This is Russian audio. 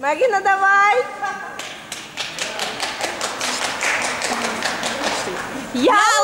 Марина, давай. Я